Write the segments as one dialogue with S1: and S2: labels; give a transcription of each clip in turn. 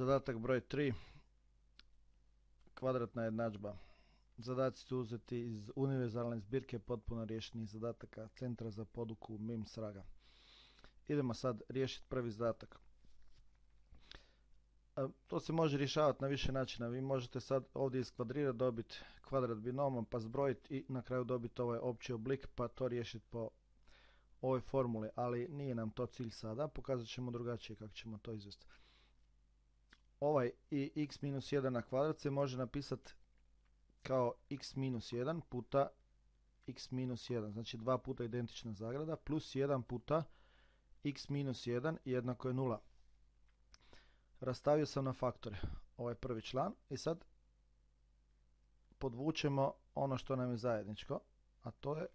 S1: Zadatak broj 3. Kvadratna jednadžba. Zadaci su uzeti iz univerzalne zbirke potpuno riješenih zadataka Centra za poduku MIM Sraga. Idemo sad riješiti prvi zadatak. To se može rješavati na više načina. Vi možete sad ovdje iskvadrirati, dobiti kvadrat binomom pa zbrojiti i na kraju dobiti ovaj opći oblik pa to riješiti po ovoj formuli, ali nije nam to cilj sada. Pokazat ćemo drugačije kako ćemo to izvesti ovaj i x minus 1 na kvadrat se može napisati kao x minus 1 puta x minus 1, znači dva puta identična zagrada, plus 1 puta x minus 1 jednako je 0. Rastavio sam na faktore ovaj prvi član i sad podvučemo ono što nam je zajedničko, a to je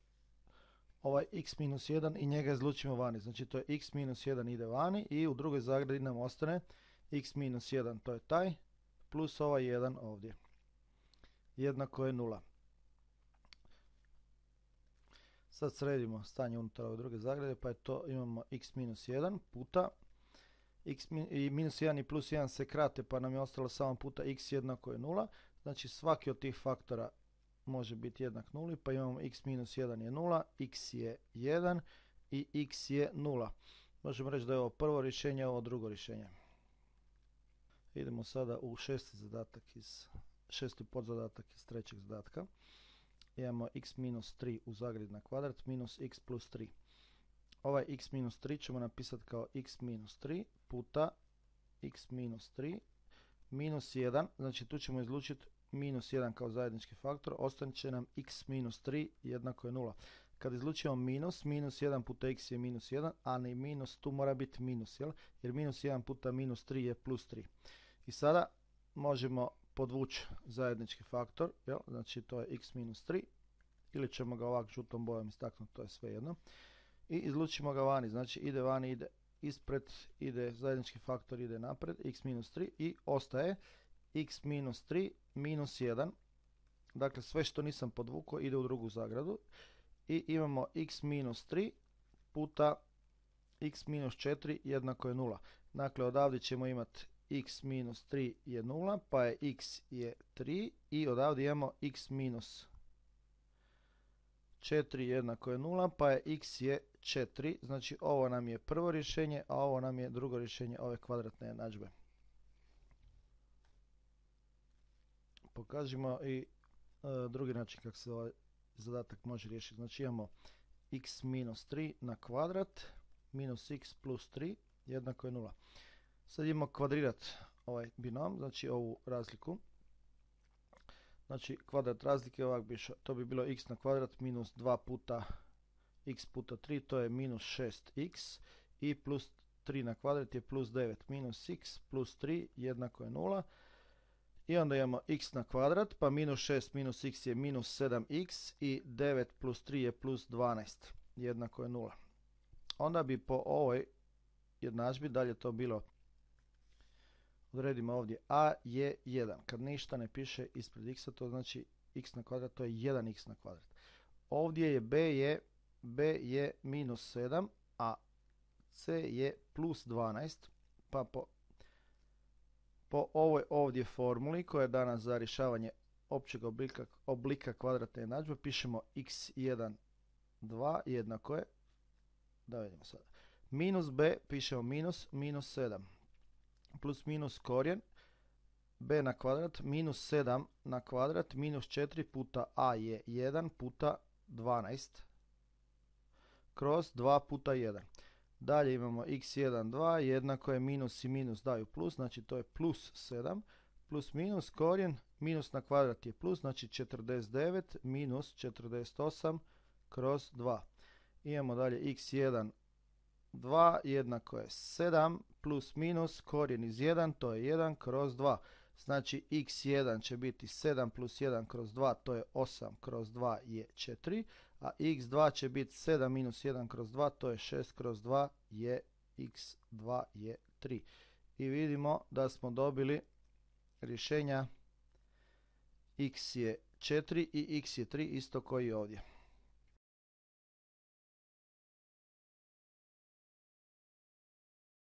S1: ovaj x minus 1 i njega izlučimo vani. Znači to je x minus 1 ide vani i u drugoj zagradi nam ostane x minus 1 to je taj, plus ovaj 1 ovdje. Jednako je 0. Sad sredimo stanje unutar ove druge zagrade, pa je to imamo x minus 1 puta x i minus 1 i plus 1 se krate, pa nam je ostalo samo puta x jednako je 0. Znači svaki od tih faktora može biti jednak 0, pa imamo x minus 1 je 0, x je 1 i x je 0. Možemo reći da je ovo prvo rješenje, ovo drugo rješenje. Idemo sada u šesti zadatak iz, šesti podzadatak iz trećeg zadatka. Imamo x minus 3 u zagred na kvadrat minus x plus 3. Ovaj x minus 3 ćemo napisati kao x minus 3 puta x minus 3 minus 1, znači tu ćemo izlučiti minus 1 kao zajednički faktor, ostanit će nam x minus 3 jednako je 0. Kad izlučimo minus, minus 1 puta x je minus 1, a ne minus, tu mora biti minus, jel? jer minus 1 puta minus 3 je plus 3. I sada možemo podvući zajednički faktor, jel? znači to je x minus 3, ili ćemo ga ovak žutom bojom istaknuti, to je sve jedno. I izlučimo ga vani, znači ide vani, ide ispred, ide zajednički faktor, ide napred, x minus 3 i ostaje x minus 3 minus 1. Dakle, sve što nisam podvukao ide u drugu zagradu. I imamo x minus 3 puta x minus 4 jednako je 0. Dakle, odavdje ćemo imati x minus 3 je 0, pa je x je 3 i odavdje imamo x minus 4 jednako je 0, pa je x je 4. Znači ovo nam je prvo rješenje, a ovo nam je drugo rješenje ove kvadratne jednadžbe. Pokažimo i e, drugi način kako se ovaj zadatak može riješiti. Znači imamo x minus 3 na kvadrat minus x plus 3 jednako je 0. Sad idemo kvadrirat ovaj binom, znači ovu razliku. Znači kvadrat razlike ovak bi to bi bilo x na kvadrat minus 2 puta x puta 3, to je minus 6x i plus 3 na kvadrat je plus 9 minus x plus 3 jednako je 0. I onda imamo x na kvadrat, pa minus 6 minus x je minus 7x i 9 plus 3 je plus 12, jednako je 0. Onda bi po ovoj jednadžbi dalje to bilo odredimo ovdje a je 1. Kad ništa ne piše ispred x, to znači x na kvadrat, to je 1x na kvadrat. Ovdje je b je, b je minus 7, a c je plus 12, pa po, po ovoj ovdje formuli koja je dana za rješavanje općeg oblika, oblika kvadratne jednadžbe pišemo x1, 2 jednako je, da vidimo sada, minus b pišemo minus, minus 7 plus minus korijen b na kvadrat minus 7 na kvadrat minus 4 puta a je 1 puta 12 kroz 2 puta 1. Dalje imamo x1, 2, jednako je minus i minus daju plus, znači to je plus 7, plus minus korijen, minus na kvadrat je plus, znači 49 minus 48 kroz 2. Imamo dalje x1, 2 jednako je 7 plus minus korijen iz 1, to je 1 kroz 2. Znači x1 će biti 7 plus 1 kroz 2, to je 8 kroz 2 je 4. A x2 će biti 7 minus 1 kroz 2, to je 6 kroz 2 je x2 je 3. I vidimo da smo dobili rješenja x je 4 i x je 3 isto koji ovdje.